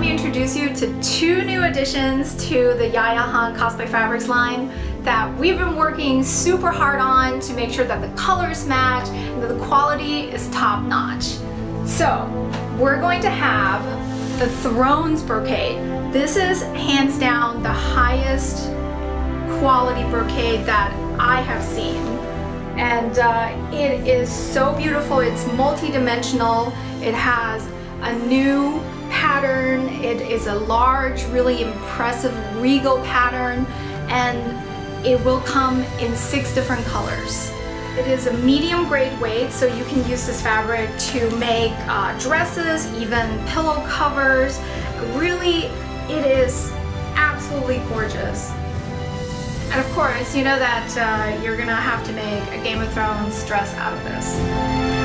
let me introduce you to two new additions to the Yaya Han Cosplay Fabrics line that we've been working super hard on to make sure that the colors match and that the quality is top notch. So, we're going to have the Thrones brocade. This is hands down the highest quality brocade that I have seen. And uh, it is so beautiful, it's multi-dimensional, it has a new pattern, it is a large, really impressive regal pattern, and it will come in six different colors. It is a medium grade weight, so you can use this fabric to make uh, dresses, even pillow covers. Really, it is absolutely gorgeous. And of course, you know that uh, you're gonna have to make a Game of Thrones dress out of this.